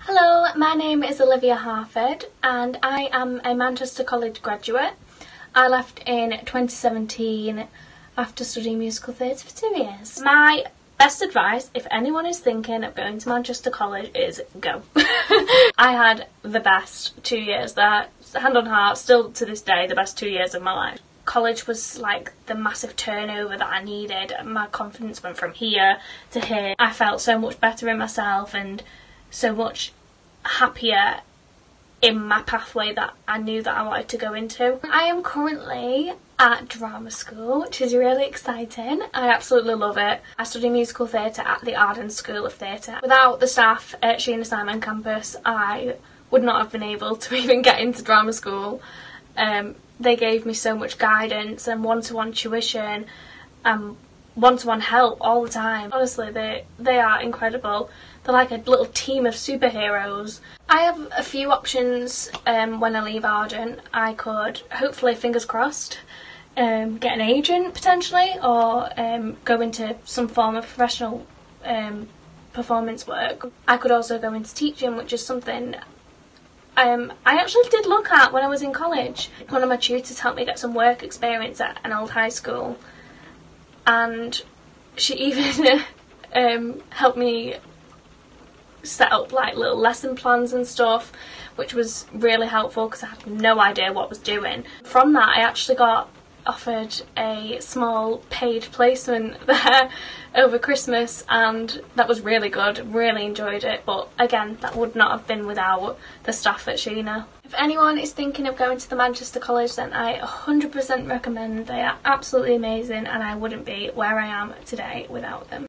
Hello, my name is Olivia Hardford and I am a Manchester College graduate. I left in 2017 after studying musical theatre for two years. My best advice, if anyone is thinking of going to Manchester College, is go. I had the best two years there, hand on heart, still to this day, the best two years of my life college was like the massive turnover that I needed. My confidence went from here to here. I felt so much better in myself and so much happier in my pathway that I knew that I wanted to go into. I am currently at drama school, which is really exciting. I absolutely love it. I study musical theatre at the Arden School of Theatre. Without the staff at Sheena Simon campus, I would not have been able to even get into drama school. Um, they gave me so much guidance and one-to-one tuition and one-to-one help all the time. Honestly, they they are incredible. They're like a little team of superheroes. I have a few options um, when I leave Arden. I could, hopefully, fingers crossed, um, get an agent potentially, or um, go into some form of professional um, performance work. I could also go into teaching, which is something um, I actually did look at when I was in college. One of my tutors helped me get some work experience at an old high school, and she even um, helped me set up like little lesson plans and stuff, which was really helpful because I had no idea what I was doing. From that, I actually got offered a small paid placement there over Christmas and that was really good, really enjoyed it but again that would not have been without the staff at Sheena. If anyone is thinking of going to the Manchester College then I 100% recommend they are absolutely amazing and I wouldn't be where I am today without them.